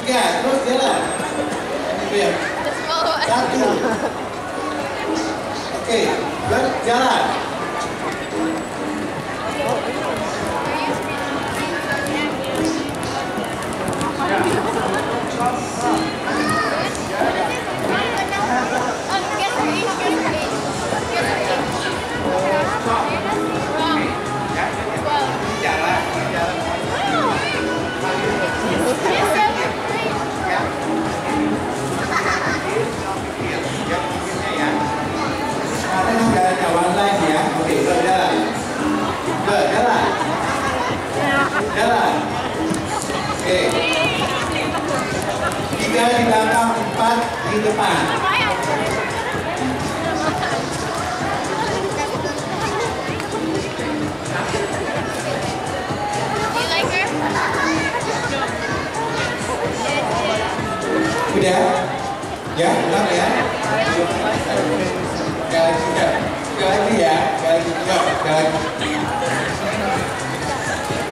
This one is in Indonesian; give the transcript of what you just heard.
tiga, terus jalan. Itu ya. Satu. Oke, jalan. Jalan. Oke. Tiga di belakang, empat di depan. Udah? Ya, ulang ya. Sekali lagi. Sekali lagi ya. Sekali lagi. Sekali lagi.